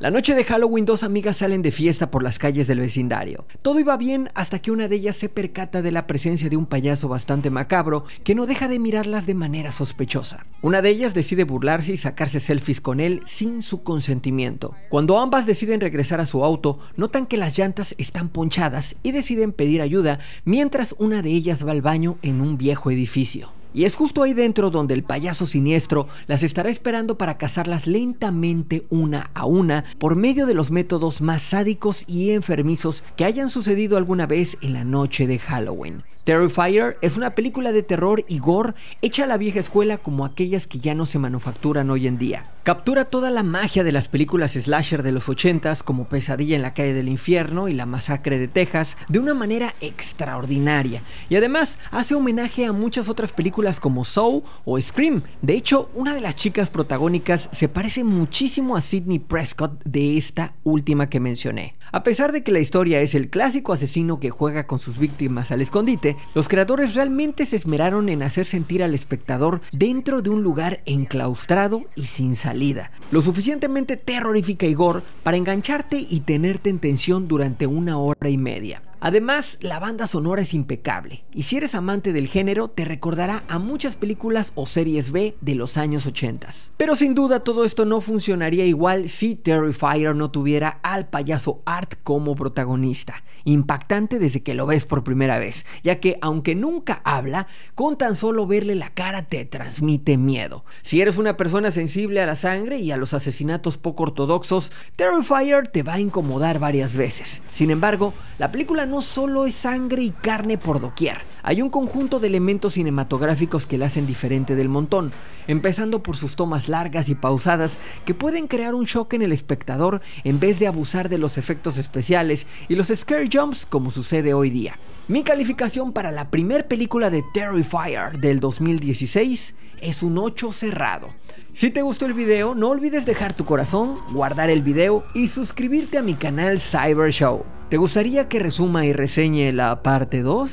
La noche de Halloween dos amigas salen de fiesta por las calles del vecindario. Todo iba bien hasta que una de ellas se percata de la presencia de un payaso bastante macabro que no deja de mirarlas de manera sospechosa. Una de ellas decide burlarse y sacarse selfies con él sin su consentimiento. Cuando ambas deciden regresar a su auto, notan que las llantas están ponchadas y deciden pedir ayuda mientras una de ellas va al baño en un viejo edificio. Y es justo ahí dentro donde el payaso siniestro las estará esperando para cazarlas lentamente una a una por medio de los métodos más sádicos y enfermizos que hayan sucedido alguna vez en la noche de Halloween. Terrifier es una película de terror y gore hecha a la vieja escuela como aquellas que ya no se manufacturan hoy en día. Captura toda la magia de las películas slasher de los 80s como Pesadilla en la calle del infierno y La masacre de Texas de una manera extraordinaria y además hace homenaje a muchas otras películas como Soul o Scream. De hecho, una de las chicas protagónicas se parece muchísimo a Sidney Prescott de esta última que mencioné. A pesar de que la historia es el clásico asesino que juega con sus víctimas al escondite, los creadores realmente se esmeraron en hacer sentir al espectador dentro de un lugar enclaustrado y sin lo suficientemente terrorífica y gore para engancharte y tenerte en tensión durante una hora y media. Además, la banda sonora es impecable, y si eres amante del género, te recordará a muchas películas o series B de los años 80. Pero sin duda todo esto no funcionaría igual si Terrifier no tuviera al payaso Art como protagonista. Impactante desde que lo ves por primera vez, ya que aunque nunca habla, con tan solo verle la cara te transmite miedo. Si eres una persona sensible a la sangre y a los asesinatos poco ortodoxos, Terrifier te va a incomodar varias veces. Sin embargo, la película no solo es sangre y carne por doquier. Hay un conjunto de elementos cinematográficos que la hacen diferente del montón, empezando por sus tomas largas y pausadas que pueden crear un shock en el espectador en vez de abusar de los efectos especiales y los scare jumps como sucede hoy día. Mi calificación para la primer película de Terrifier del 2016 es un 8 cerrado. Si te gustó el video, no olvides dejar tu corazón, guardar el video y suscribirte a mi canal Cyber Show. ¿Te gustaría que resuma y reseñe la parte 2?